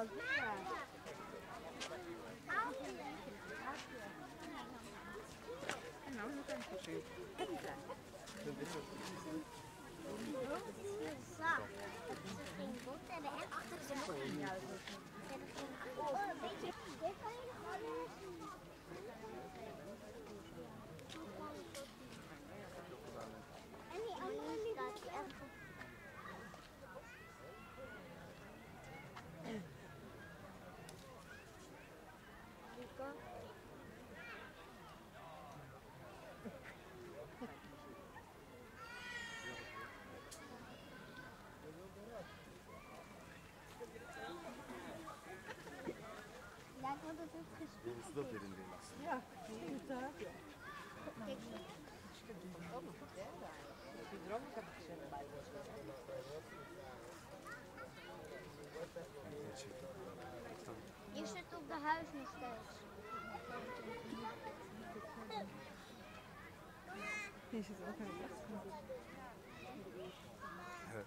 Não, não tem que Deniz da derin değil aslında. Je zit op de huis nog steeds. Je zit ook in het Evet.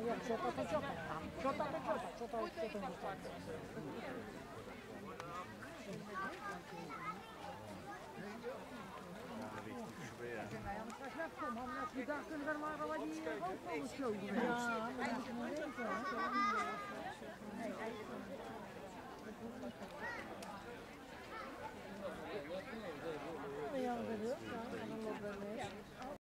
Evet, çok atacak. Çok atacak. Çok atacak. Bir dakika vermeye kalacağım. Ya, ben de